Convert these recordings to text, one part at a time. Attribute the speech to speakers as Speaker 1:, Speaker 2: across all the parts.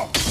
Speaker 1: Go!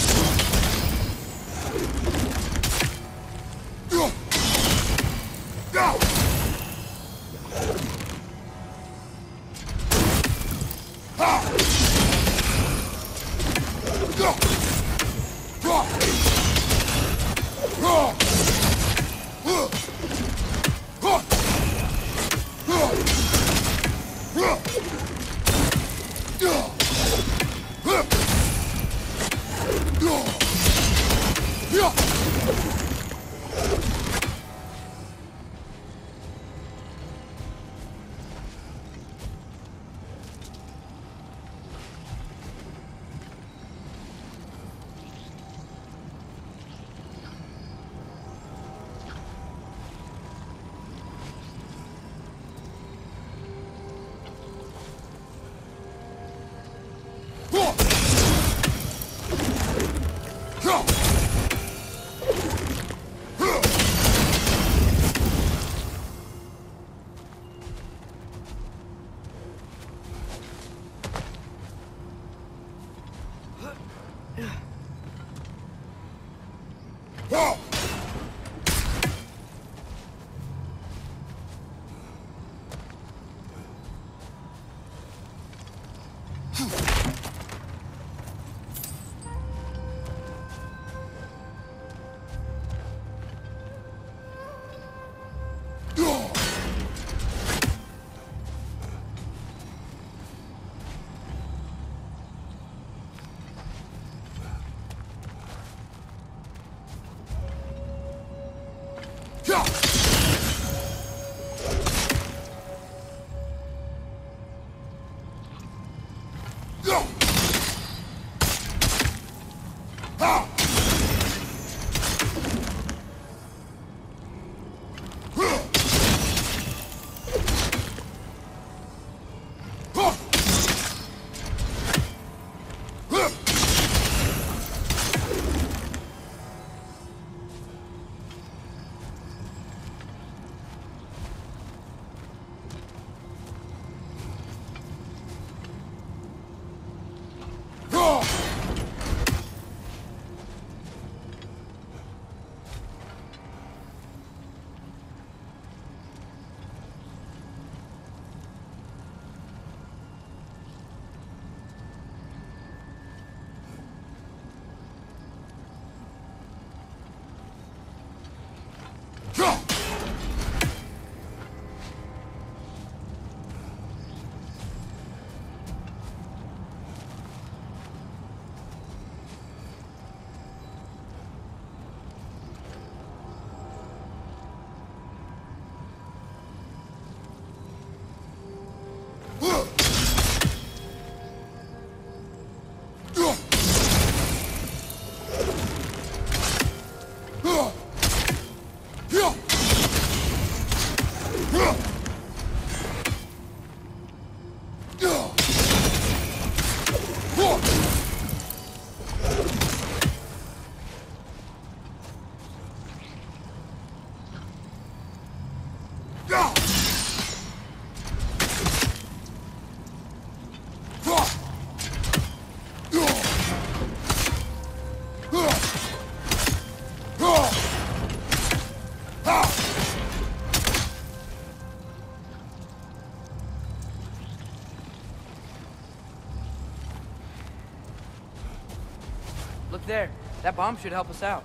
Speaker 2: Look there. That bomb should help us out.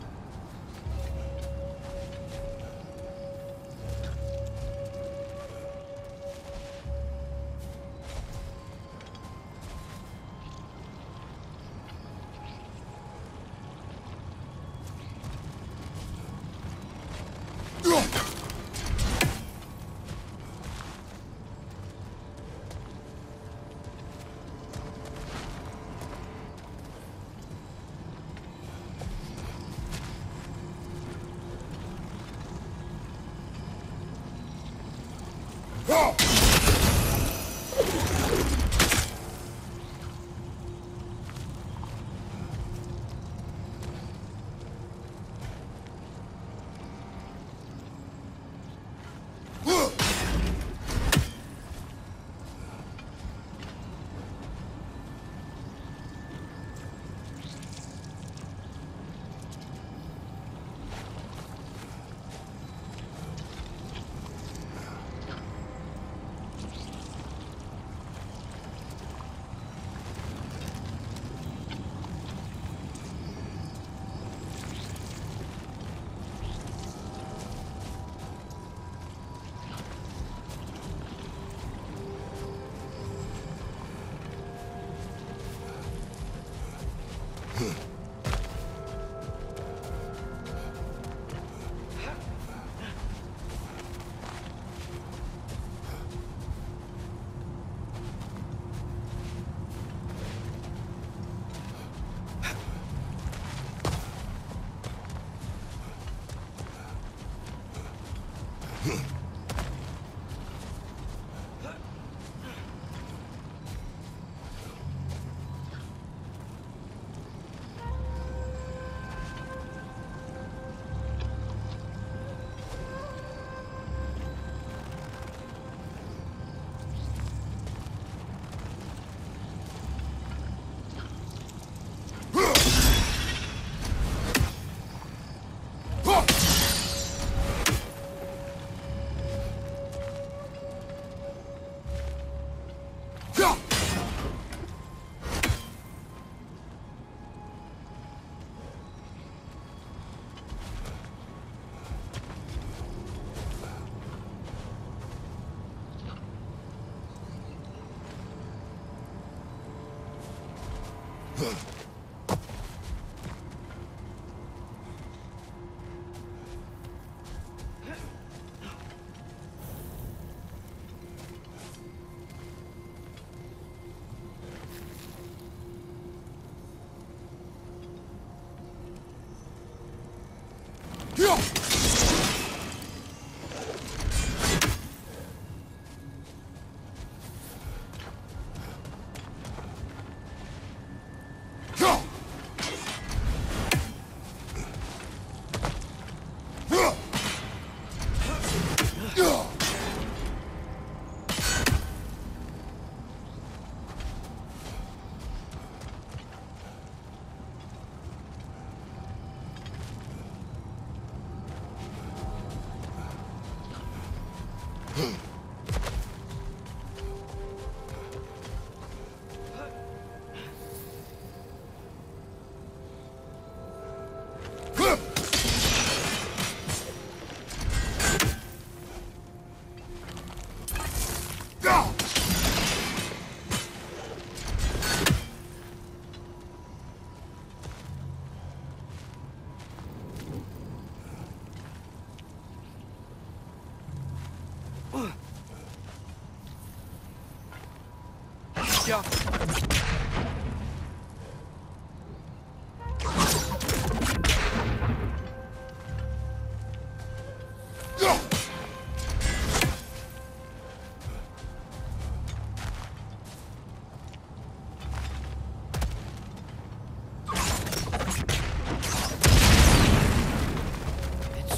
Speaker 2: Huh. Yeah. It's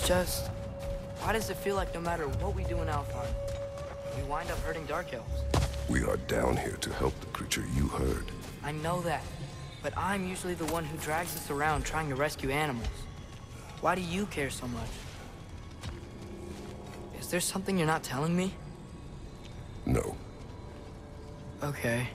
Speaker 2: just, why does it feel like no matter what we do in Alfheim, we wind up hurting Dark Elves?
Speaker 3: We are down here to help the creature you heard.
Speaker 2: I know that, but I'm usually the one who drags us around trying to rescue animals. Why do you care so much? Is there something you're not telling me?
Speaker 3: No.
Speaker 2: Okay.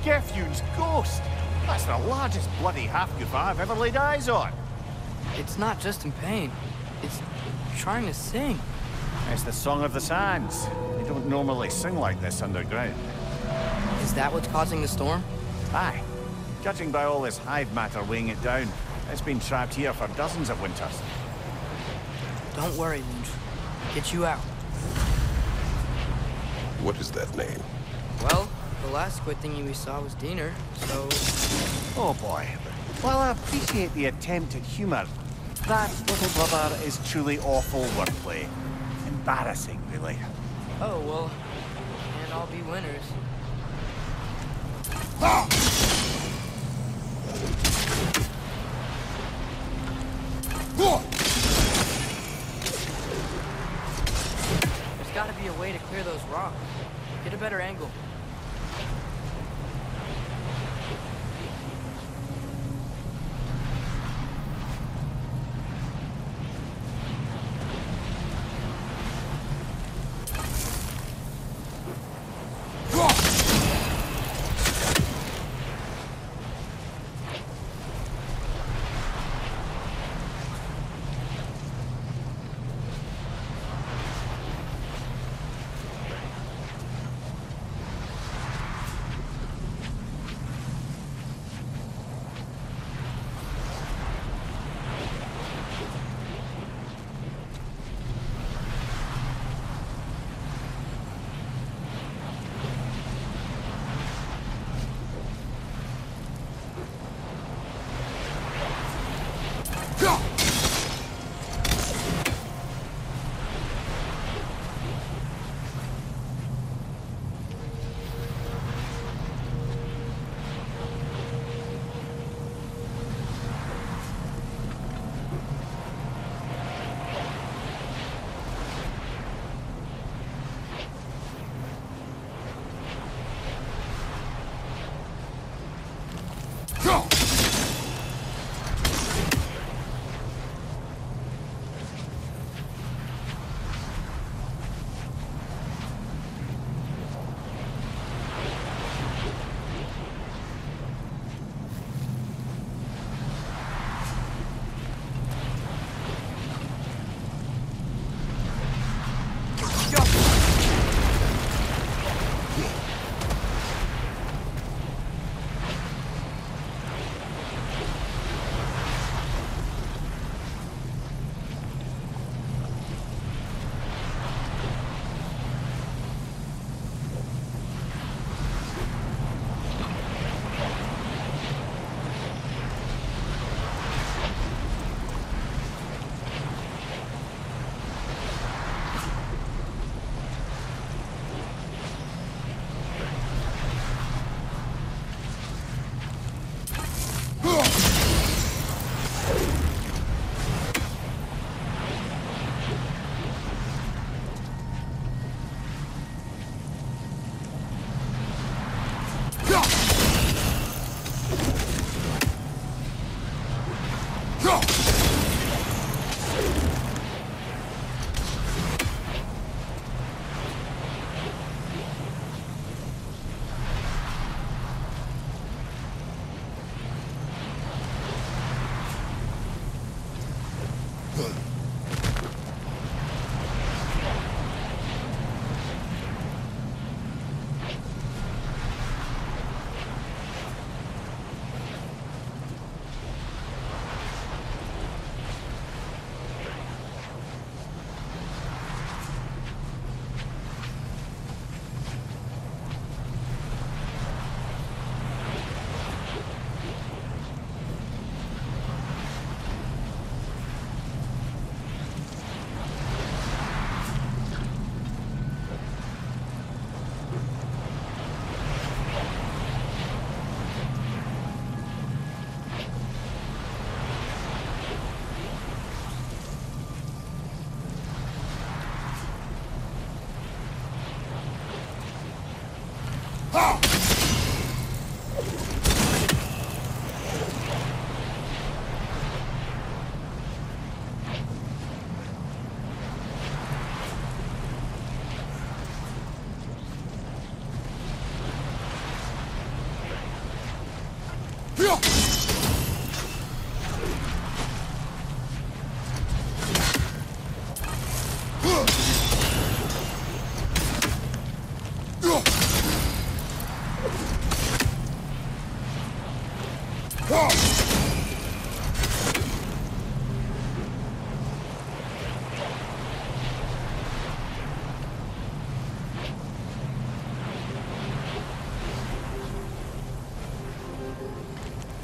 Speaker 1: It? Great, Gefjun's ghost! That's the largest bloody Hafgufa I've ever laid eyes on!
Speaker 2: It's not just in pain. It's trying to sing.
Speaker 1: It's the Song of the Sands. They don't normally sing like this underground.
Speaker 2: Is that what's causing the storm?
Speaker 1: Aye. Judging by all this hive matter weighing it down, it's been trapped here for dozens of winters.
Speaker 2: Don't worry, Lynch. Get you out.
Speaker 3: What is that name?
Speaker 2: Well, the last squid thingy we saw was Diener, so...
Speaker 1: Oh boy. While I appreciate the attempt at humour, that little brother is truly awful wordplay. Embarrassing, really.
Speaker 2: Oh, well, can't all be winners.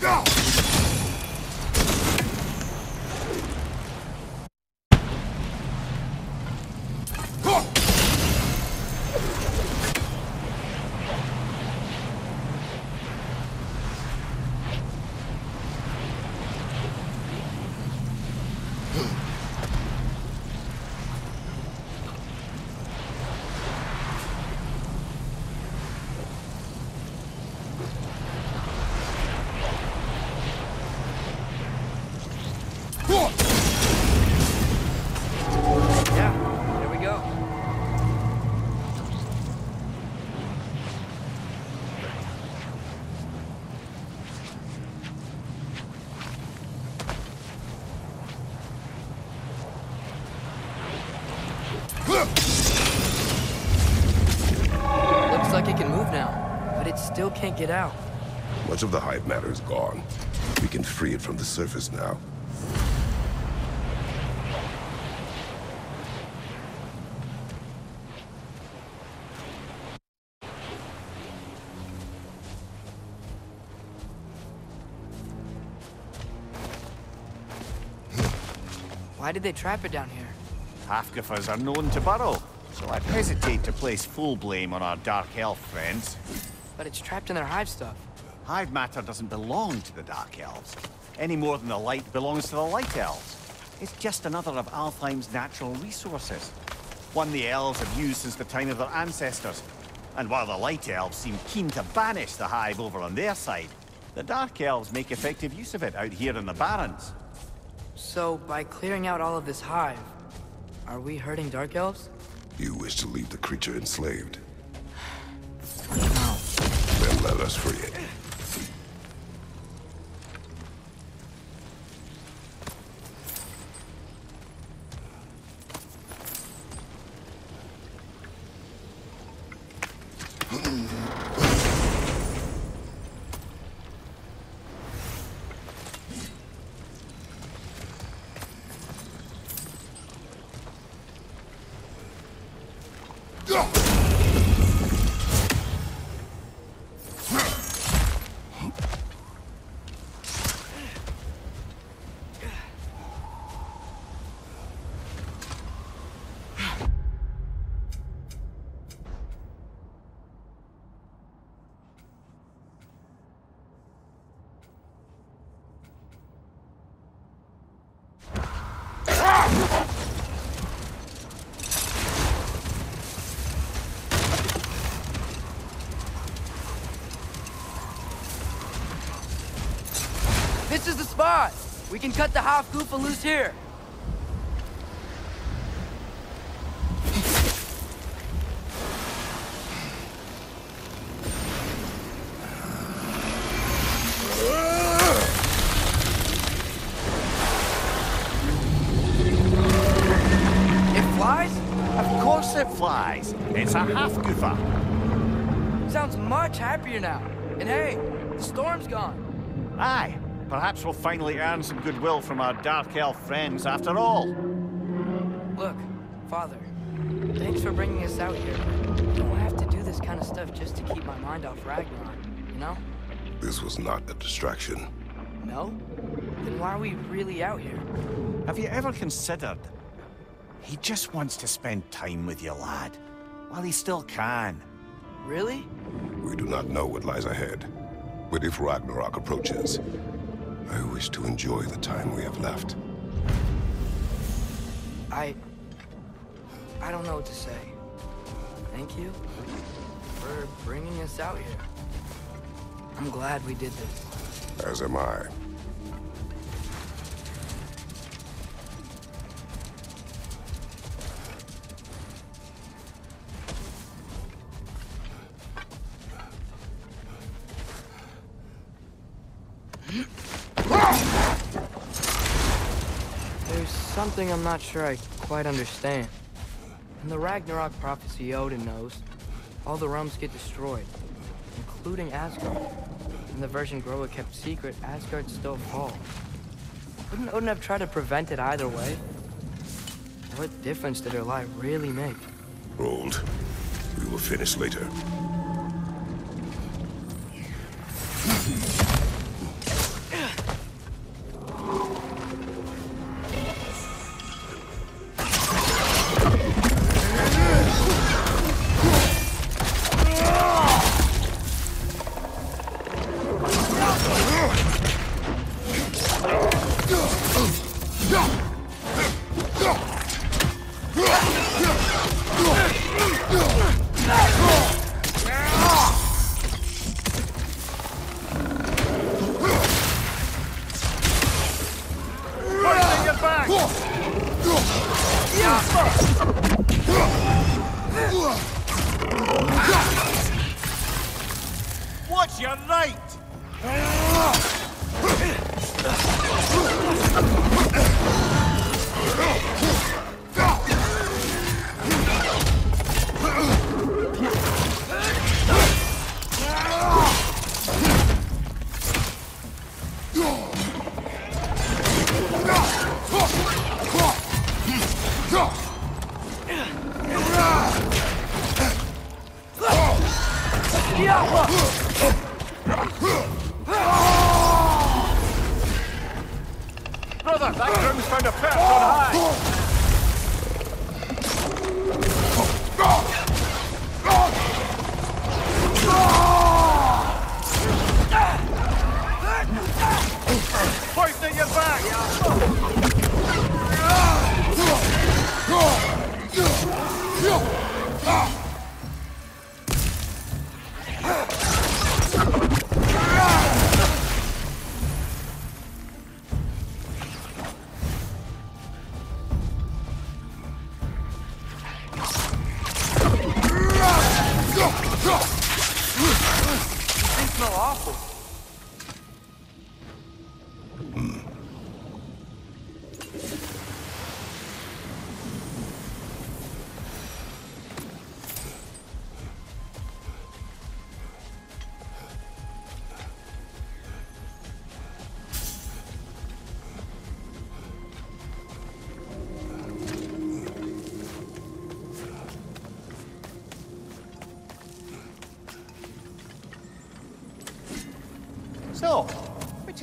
Speaker 2: Still can't get out.
Speaker 3: Much of the hive matter is gone. We can free it from the surface now.
Speaker 2: Why did they trap it down here?
Speaker 1: Hafgufas are known to burrow, so I'd hesitate to place full blame on our Dark Elf friends.
Speaker 2: But it's trapped in their hive stuff.
Speaker 1: Hive matter doesn't belong to the Dark Elves, any more than the light belongs to the Light Elves. It's just another of Alfheim's natural resources. One the elves have used since the time of their ancestors. And while the Light Elves seem keen to banish the Hive over on their side, the Dark Elves make effective use of it out here in the Barrens.
Speaker 2: So, by clearing out all of this Hive, are we hurting Dark Elves?
Speaker 3: You wish to leave the creature enslaved. Let us free it.
Speaker 2: This is the spot! We can cut the Hafgufa loose here. It flies?
Speaker 1: Of course it flies. It's a Hafgufa.
Speaker 2: Sounds much happier now. And hey, the storm's gone.
Speaker 1: Aye, perhaps we'll finally earn some goodwill from our Dark Elf friends after all.
Speaker 2: Look, Father, thanks for bringing us out here. You don't have to do this kind of stuff just to keep my mind off Ragnarok, you know?
Speaker 3: This was not a distraction.
Speaker 2: No? Then why are we really out here?
Speaker 1: Have you ever considered? He just wants to spend time with you, lad. While he still can.
Speaker 2: Really?
Speaker 3: We do not know what lies ahead. But if Ragnarok approaches, I wish to enjoy the time we have left.
Speaker 2: I... I don't know what to say. Thank you, for bringing us out here. I'm glad we did this.
Speaker 3: As am I.
Speaker 2: something I'm not sure I quite understand. In the Ragnarok prophecy Odin knows, all the realms get destroyed, including Asgard. In the version Groa kept secret, Asgard still falls. Wouldn't Odin have tried to prevent it either way? What difference did her lie really make?
Speaker 3: Hold. We will finish later.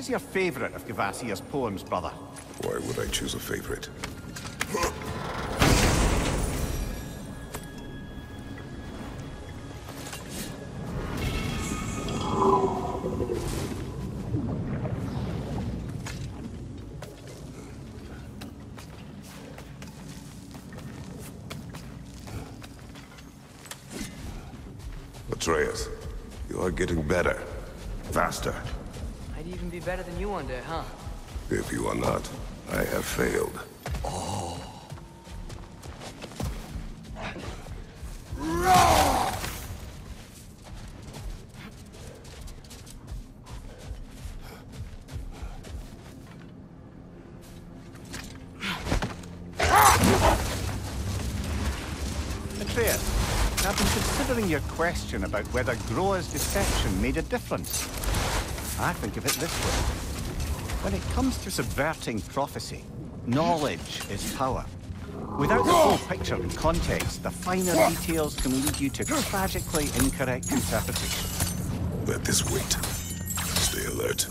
Speaker 1: Is your favourite of Kvasir's poems, brother?
Speaker 3: Why would I choose a favorite? Atreus, you are getting better. Faster.
Speaker 2: I'd even be better than you one day, huh?
Speaker 3: If you are not, I have failed.
Speaker 1: Atreus, I've been considering your question about whether Groa's deception made a difference. I think of it this way. When it comes to subverting prophecy, knowledge is power. Without the full picture and context, the finer details can lead you to tragically incorrect interpretations.
Speaker 3: Let this wait. Stay alert.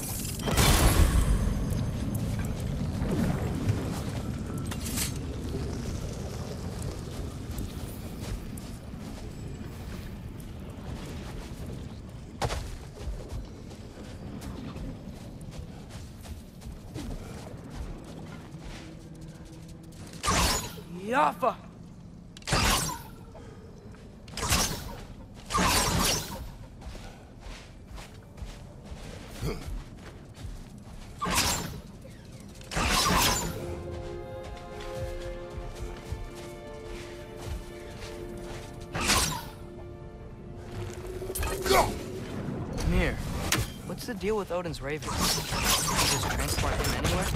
Speaker 2: deal with Odin's raven? Can just transport him anywhere?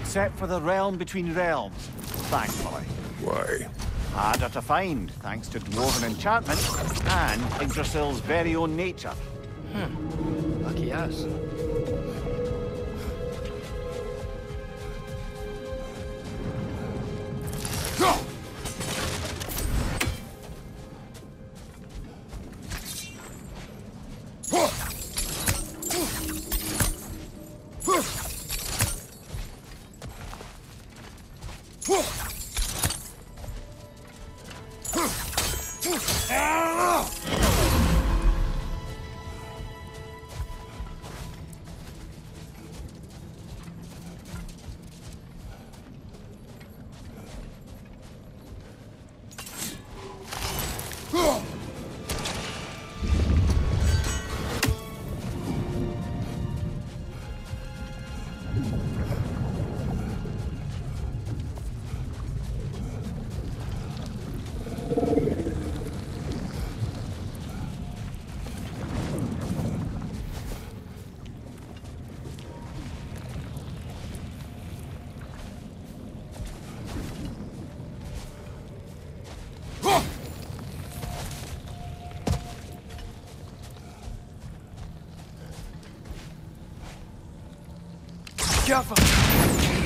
Speaker 1: Except for the realm between realms, thankfully.
Speaker 3: Why?
Speaker 1: Harder to find, thanks to Dwarven enchantment and Yggdrasil's very own nature. Hmm.
Speaker 2: Lucky us. Jaffa!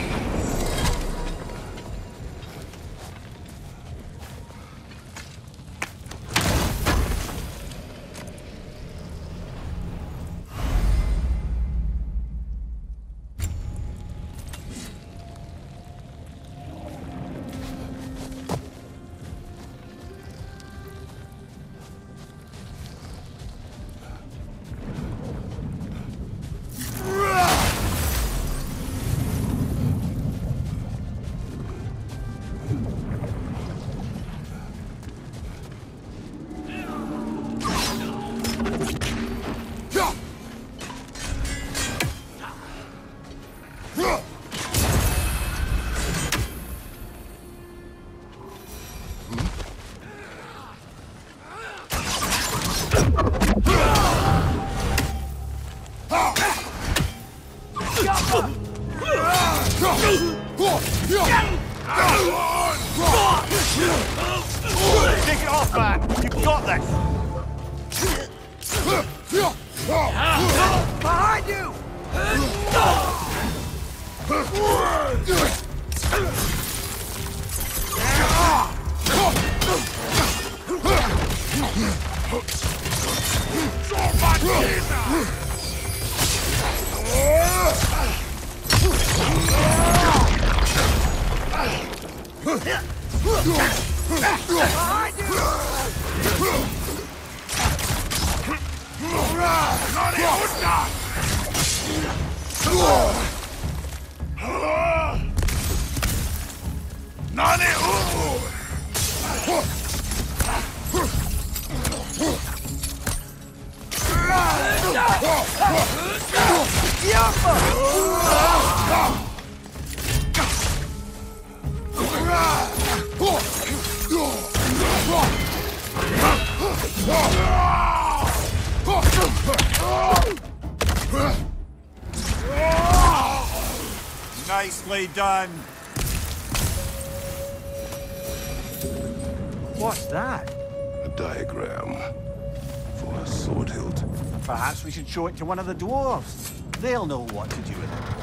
Speaker 1: Nicely done! What's that?
Speaker 3: A diagram for a sword hilt.
Speaker 1: Perhaps we should show it to one of the dwarves. They'll know what to do with it.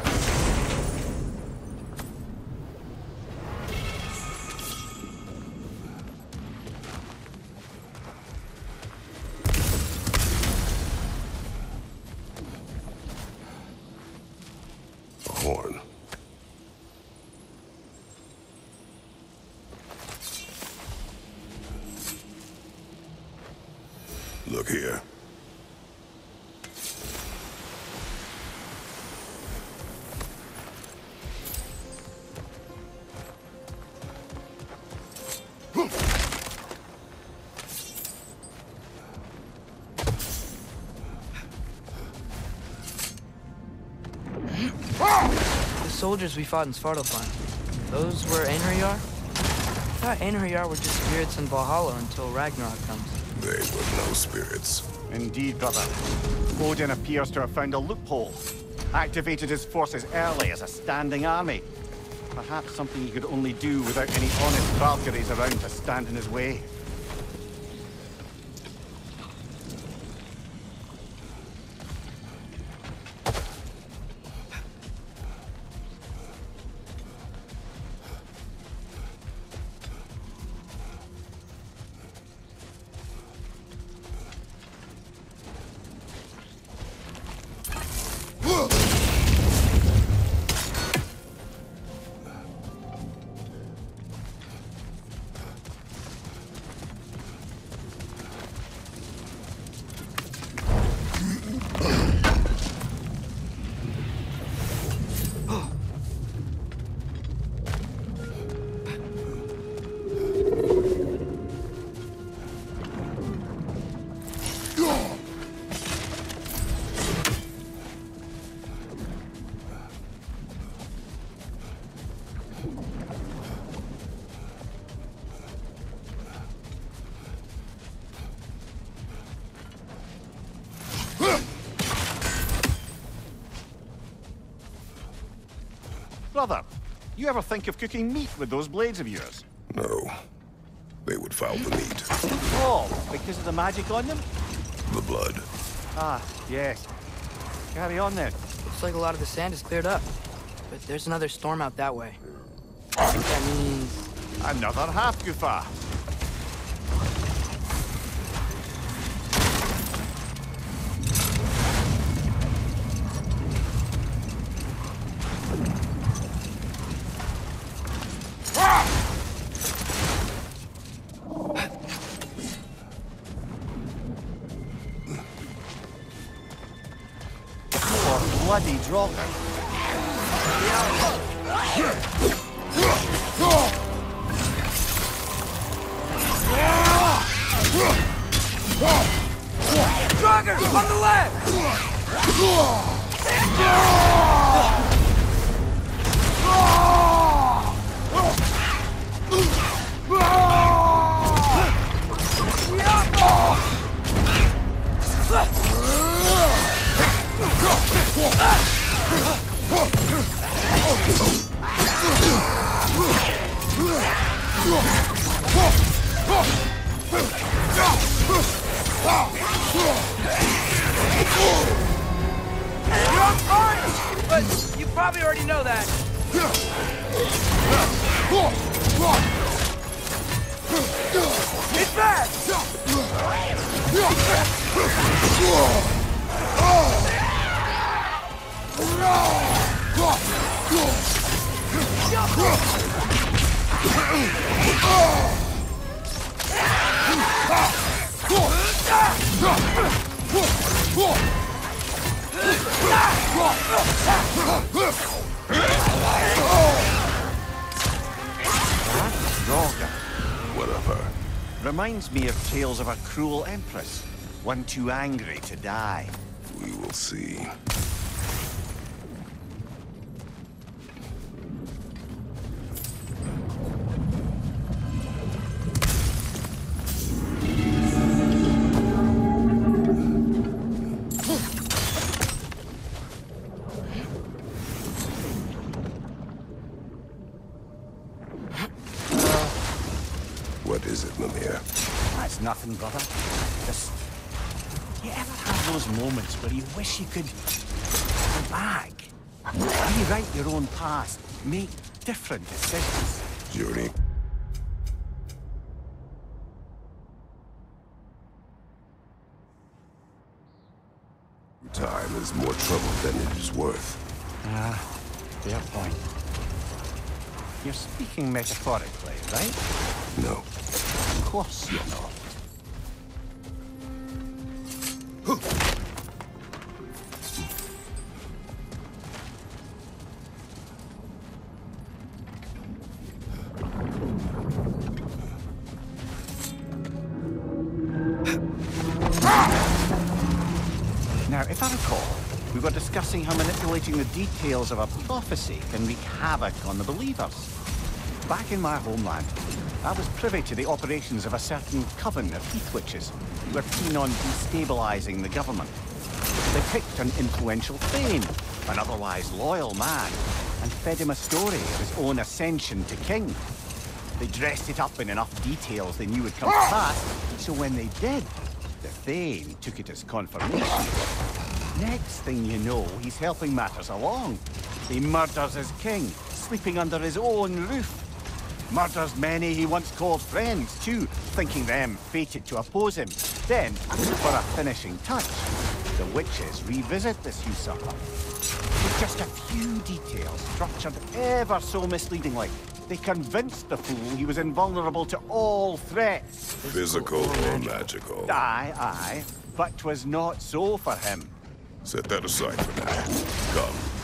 Speaker 2: Soldiers we fought in Svartalfheim. Those were Einherjar? I thought Einherjar were just spirits in Valhalla until Ragnarok comes.
Speaker 3: They were no spirits.
Speaker 1: Indeed, brother. Odin appears to have found a loophole. Activated his forces early as a standing army. Perhaps something he could only do without any honest Valkyries around to stand in his way. You ever think of cooking meat with those blades of yours?
Speaker 3: No. They would foul the meat.
Speaker 1: Oh, because of the magic on them?
Speaker 3: The blood.
Speaker 1: Ah, yes. Carry on then.
Speaker 2: Looks like a lot of the sand is cleared up. But there's another storm out that way. I think that means...
Speaker 1: Another half For Draugr.
Speaker 2: On the left!
Speaker 1: Reminds me of tales of a cruel empress. One too angry to die. Those moments where you wish you could... go back? Rewrite your own past. Make different decisions.
Speaker 3: Journey. Time is more trouble than it is worth.
Speaker 1: Ah, fair point. You're speaking metaphorically, right?
Speaker 3: No.
Speaker 1: Of course you're not. Now, if I recall, we were discussing how manipulating the details of a prophecy can wreak havoc on the believers. Back in my homeland, I was privy to the operations of a certain coven of Heath Witches were keen on destabilizing the government. They picked an influential Thane, an otherwise loyal man, and fed him a story of his own ascension to king. They dressed it up in enough details they knew would come to pass, so when they did, the Thane took it as confirmation. Next thing you know, he's helping matters along. He murders his king, sleeping under his own roof. Murders many he once called friends, too, thinking them fated to oppose him. Then, for a finishing touch, the witches revisit this usurper. With just a few details structured ever so misleadingly, they convinced the fool he was invulnerable to all threats.
Speaker 3: Physical or magical?
Speaker 1: Aye, aye. But 'twas not so for him.
Speaker 3: Set that aside for now. Come.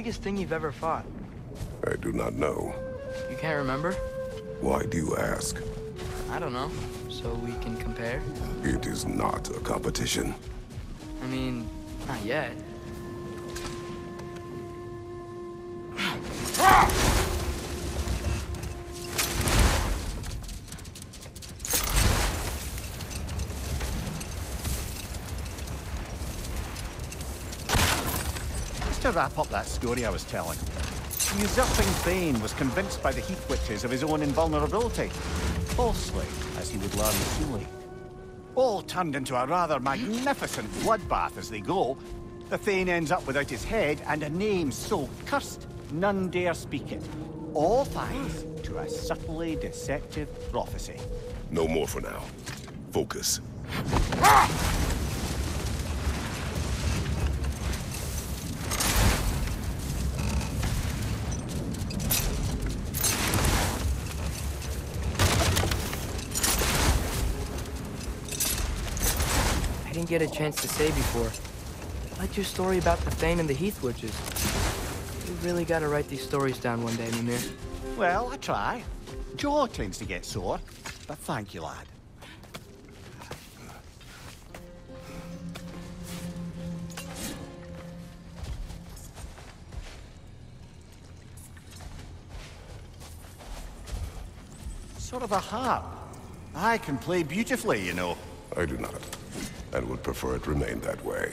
Speaker 2: Biggest thing you've ever fought?
Speaker 3: I do not know.
Speaker 2: You can't remember?
Speaker 3: Why do you ask?
Speaker 2: I don't know. So we can compare?
Speaker 3: It is not a competition.
Speaker 2: I mean, not yet.
Speaker 1: To wrap up that story I was telling. The usurping Thane was convinced by the Heath Witches of his own invulnerability. Falsely, as he would learn soonly. All turned into a rather magnificent bloodbath as they go. The Thane ends up without his head and a name so cursed none dare speak it. All thanks to a subtly deceptive prophecy.
Speaker 3: No more for now. Focus.
Speaker 2: I get a chance to say before. I liked your story about the Thane and the Heath Witches. You really gotta write these stories down one day, Mimir.
Speaker 1: Well, I try. Jaw tends to get sore, but thank you, lad. Sort of a harp. I can play beautifully, you know.
Speaker 3: I do not, and would prefer it remain that way.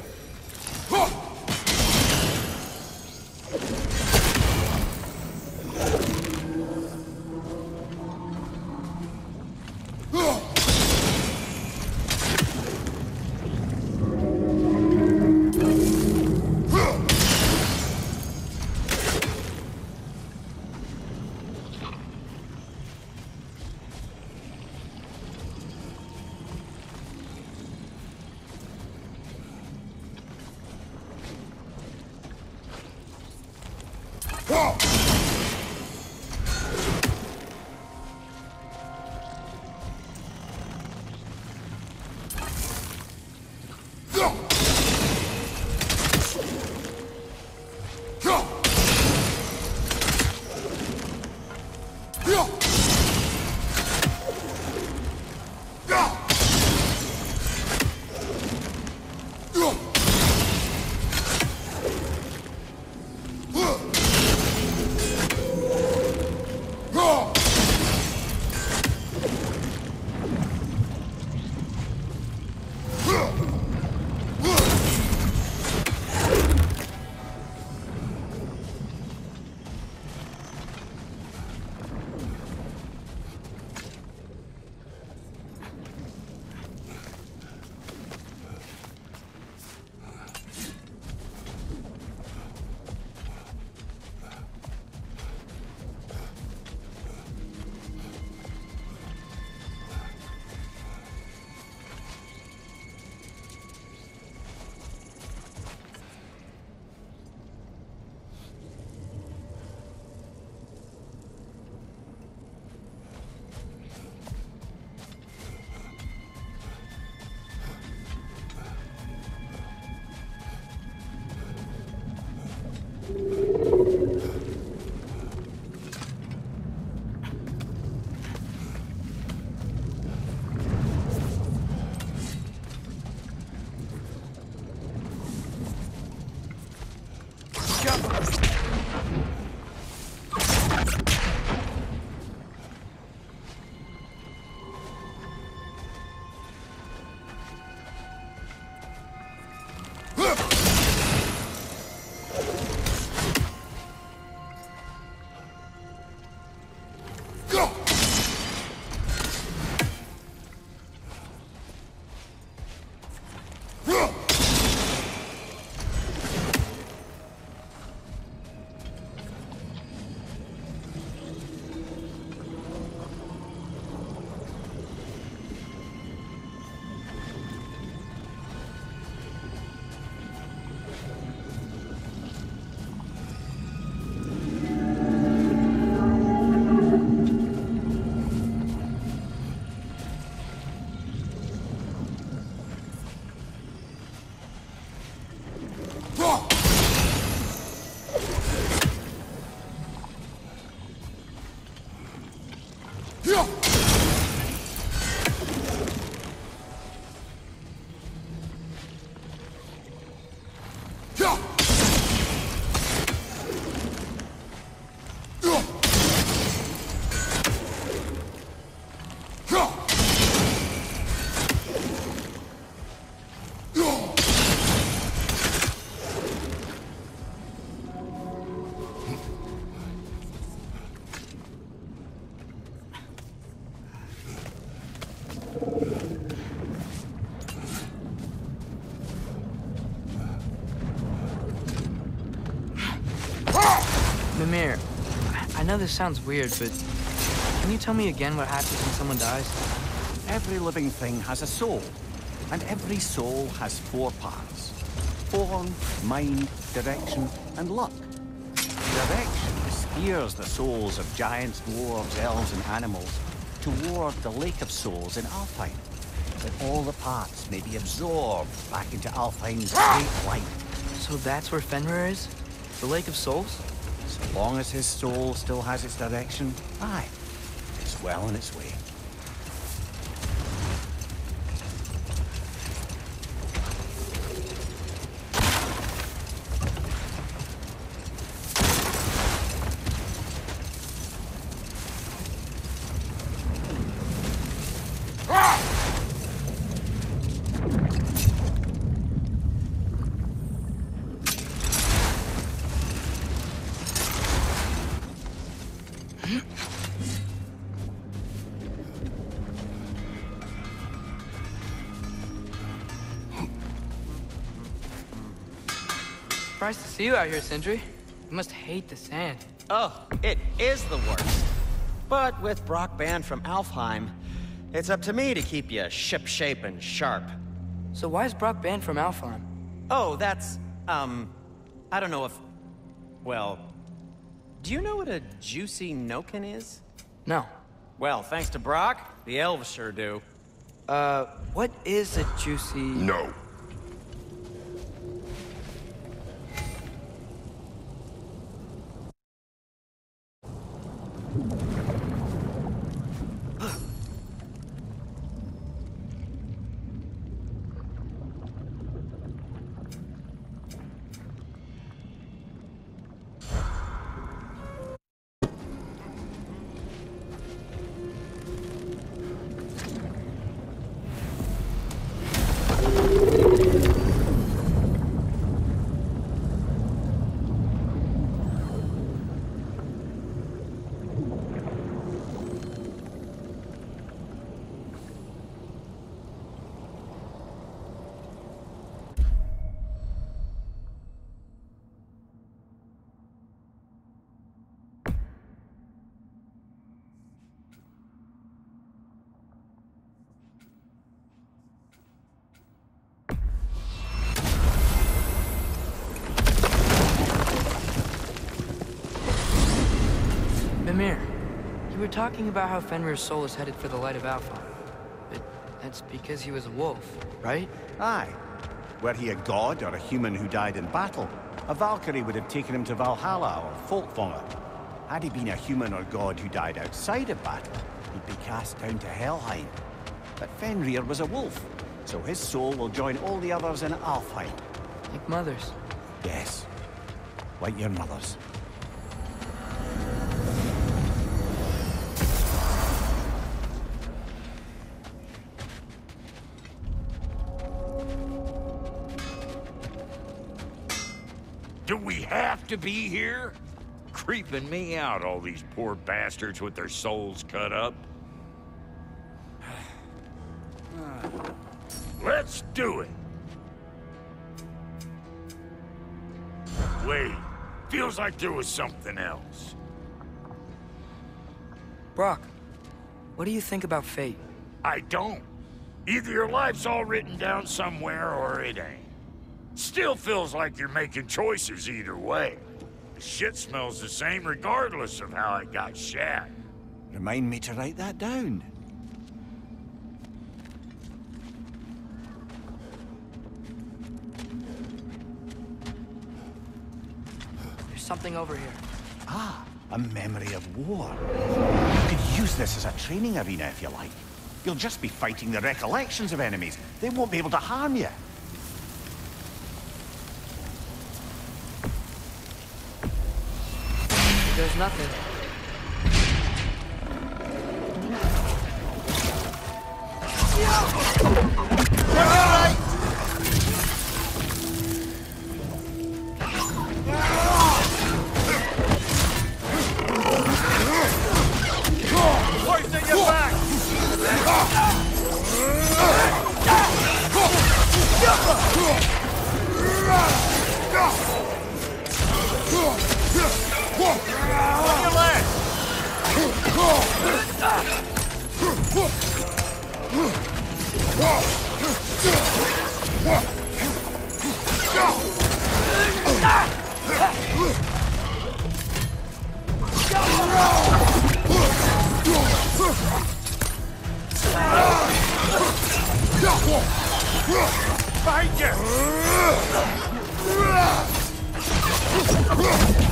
Speaker 3: Thank you.
Speaker 2: Mimir, I know this sounds weird, but can you tell me again what happens when someone dies?
Speaker 1: Every living thing has a soul, and every soul has four parts. Form, mind, direction, and luck. Direction steers the souls of giants, dwarves, elves, and animals toward the Lake of Souls in Alfheim, that all the parts may be absorbed back into Alfheim's great light.
Speaker 2: So that's where Fenrir is? The Lake of Souls?
Speaker 1: As long as his soul still has its direction, aye, it's well on its way.
Speaker 2: See you out here, Sindri. You must hate the sand.
Speaker 4: Oh, it is the worst. But with Brok banned from Alfheim, it's up to me to keep you shipshape and sharp.
Speaker 2: So why is Brok banned from Alfheim?
Speaker 4: Oh, that's, um, I don't know if, well, do you know what a juicy Noken is?
Speaker 2: No.
Speaker 4: Well, thanks to Brok, the elves sure do.
Speaker 2: Uh, what is a juicy...
Speaker 3: No.
Speaker 2: Talking about how Fenrir's soul is headed for the light of Alpha. But that's because he was a wolf, right?
Speaker 1: Aye. Were he a god or a human who died in battle, a Valkyrie would have taken him to Valhalla or Folkvangr. Had he been a human or god who died outside of battle, he'd be cast down to Helheim. But Fenrir was a wolf, so his soul will join all the others in Alfheim.
Speaker 2: Like mothers.
Speaker 1: Yes, like your mother's.
Speaker 5: Have to be here? Creeping me out, all these poor bastards with their souls cut up. Let's do it! Wait, feels like there was something else.
Speaker 2: Brok, what do you think about fate?
Speaker 5: I don't. Either your life's all written down somewhere or it ain't. Still feels like you're making choices either way. The shit smells the same regardless of how it got shat.
Speaker 1: Remind me to write that down.
Speaker 2: There's something over here.
Speaker 1: Ah, a memory of war. You could use this as a training arena if you like. You'll just be fighting the recollections of enemies. They won't be able to harm you.
Speaker 2: Nothing.
Speaker 5: Behind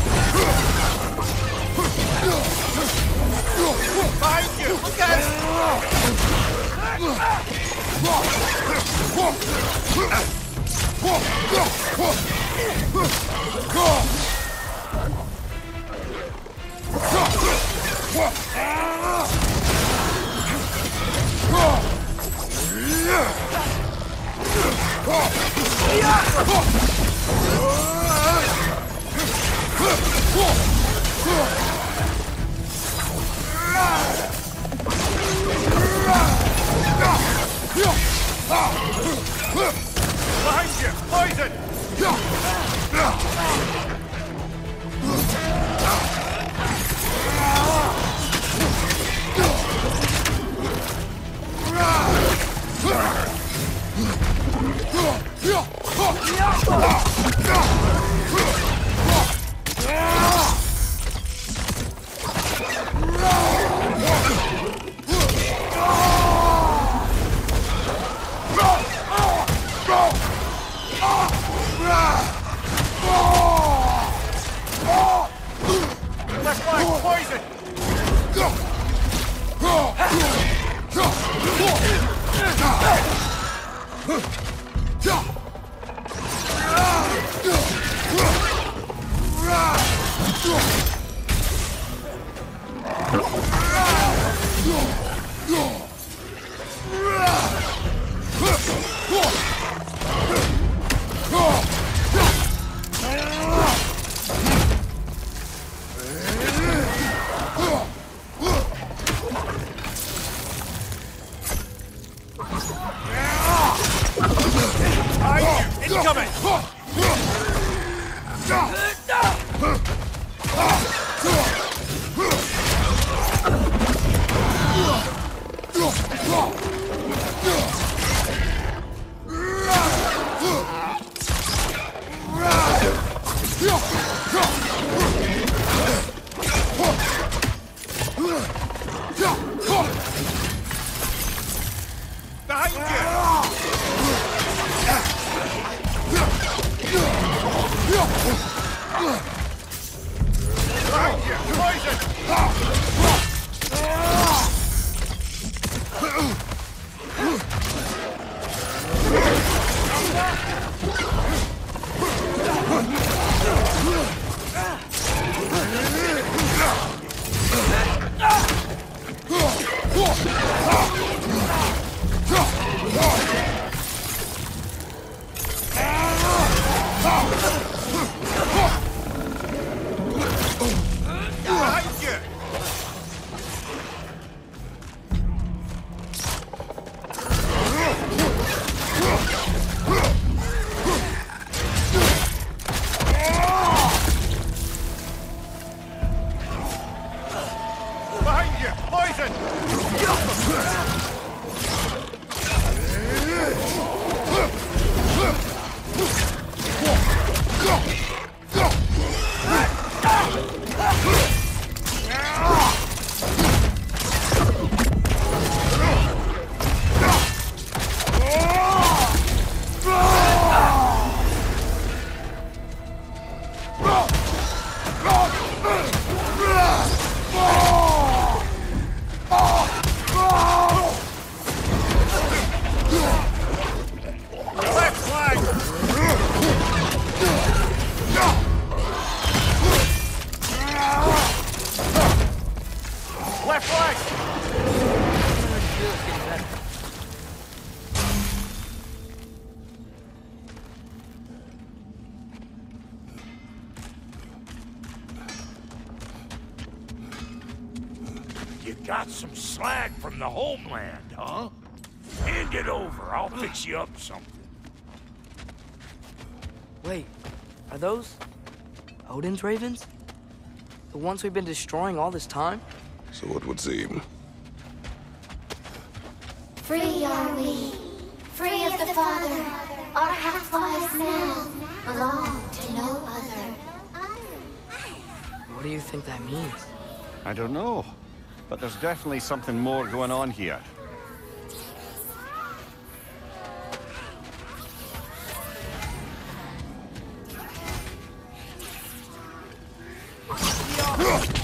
Speaker 5: you!
Speaker 2: Ah! Odin's ravens? The ones we've been destroying all this time?
Speaker 3: So it would seem.
Speaker 6: Free are we, free of the Father. Our half-lives now belong to no other.
Speaker 2: What do you think that means?
Speaker 1: I don't know, but there's definitely something more going on here. Ugh!